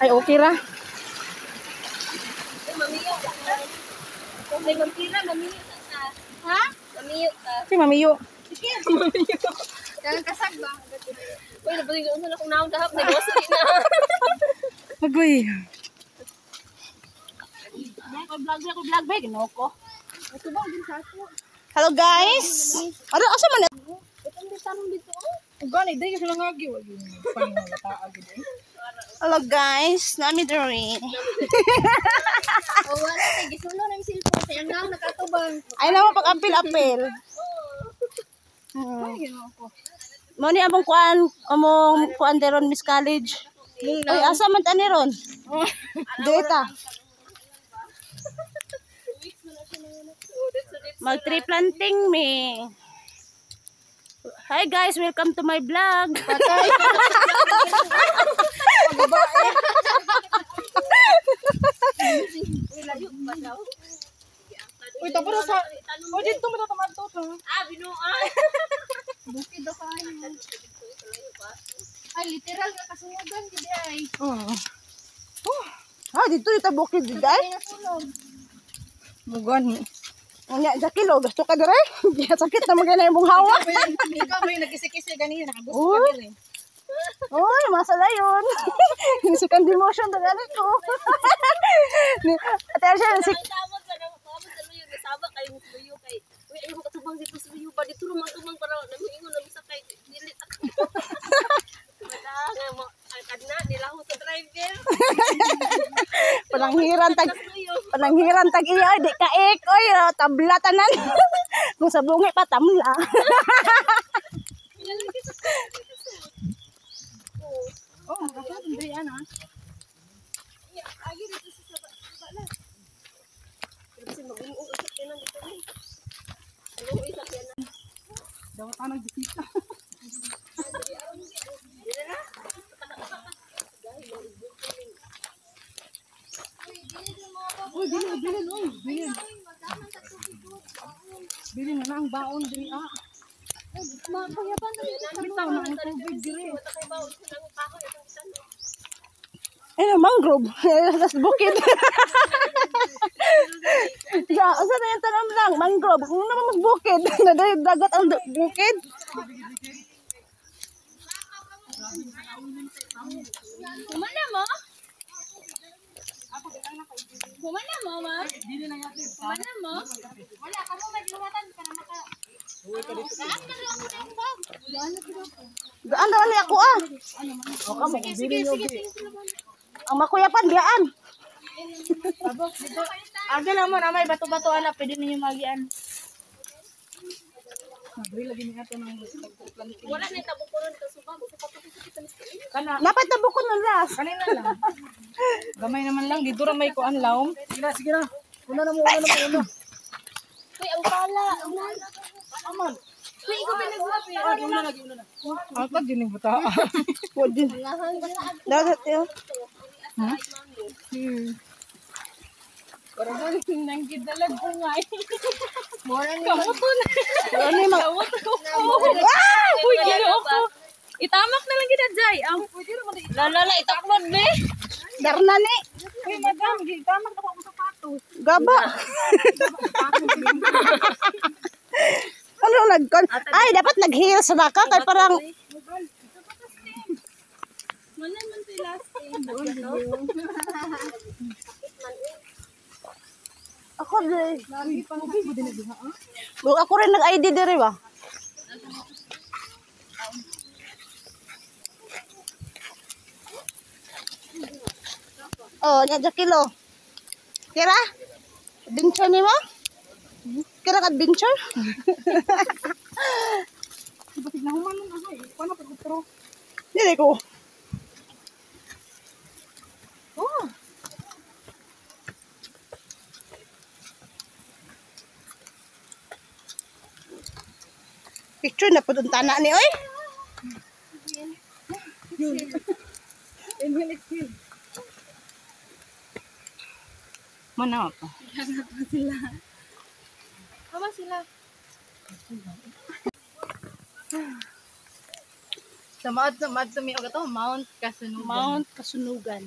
Ay, okay ra. Mamiyo may vampira, mamiyo ka. Ha? Mamiyo ka. Si Mamiyo. Sige, mamiyo. Kaya kasag ba? Uy, nabalik ko na kung naong dahap. Nag-grocery na. Agoy. Ako vlog, ako vlog ba? Ginoo ko. Ito ba? Hello guys. Ano asa man? Ito ang tanong dito. Gani day sila nga gi wag yung paningala agi day. Hello guys, nami diri. O wala, kay gisulo na yung cellphone. Kaya nga, nakatubang. Ay na mo pag apil-apil. Hmm. Ginoo ko. Mo ni among kuan, among kuan deron Miss College. Ay asa man tani ron? Data. Mag tree planting me. Hi guys, welcome to my vlog. Patay. Uy, tapos sa O dito mo tatamad to. Ah, binuan. Bukid daw kayo. Ay, literal nga kasunogan. Hindi ay. Oh. Oh. Ah, dito dito bukid di day. Ay, nasunog. Mugan. Anya sa kilo gusto ka? Diya sakit na magana imong hawak. Ikaw may nagkisi-kisi ganina. Nakagusto Uy. Uy, masala yun. Second demotion na ganit ko. Ni- Ate Arsha, si Tama ka na. Tama ka luyo. Nasaba kayo sa luyo kay. Uy, ayaw makatubang dito sa luyo ba? Dito rumang tumang para namiingon na bisa kay. Dilit ako. Nga mo. Ang kadna, nilaho sa driver. pananghiran tag Sa luyo. Pananghiran tag iya di ka ek oy oh, tabla tanan. Kung sa bungi pa tamla. Oh, makakaroon din yan ah. Agi dito sa saba. Saba na. Kasi mag-umuong sa kinan dito ni. Ano isa kaya na? Daw ta nagbisita. Uy, bilin, bilin, uy, bilin. Bilin na lang baon diri ah. Makayaban na dito. Bitaw na ang tubig diri. Ang. Eh, mangrove. Sa bukid. Ya, asa na yung tanam lang, mangrove. Kung naman magbukid, na dagat ang bukid. Humana mo? Humana mo, ma? Humana mo? Wala, ka mo maglumatan ka na maka... Saan ka lang mo ng bag? Daan na ni ako ah. Sige, sige, sige, sige. Ang makuyapan, diyan. Aga naman, amay bato-bato anak, pwede ninyo magian. Wala na tabo ko ron kasuba, gusto pa pati kita ni Kana, Dapat na bukod ng ras. kanina lang. Gamay naman lang, dito ra may kuan laom. Sige na, sige na. Una na mo, una na mo, una. Uy, ang pala. Aman. Uy, ikaw pinagwapi. Ah, una na, una na. Ang tag dining buta. Huwag din. Dagat yun. Parang nang gidalag ko nga. Mora ni Kamuto na. Ano yung mga... Kamuto ko. Uy, ginoo ko. Itamak na lang kita, Jai. Ang Lalala, itaklod be. Darna ni. Uy, madam, itamak na ko. Gaba. ano nagkon? Ay, dapat nag-heels na ka. Kaya parang... Wala man to last time. Ako. Buka ako rin nag-ID diri ba? Oh, nya kilo. Kira? Adventure ni mo? Kira ka adventure? Bakit nahuman mo na, eh. Paano pag pero Dili ko. Oh. Picture na po dun tana ni oy. Inhale, exhale. Mana ako? Mama sila. Sa maad sa maad sa mi og ato Mount Kasunugan. Mount Kasunugan.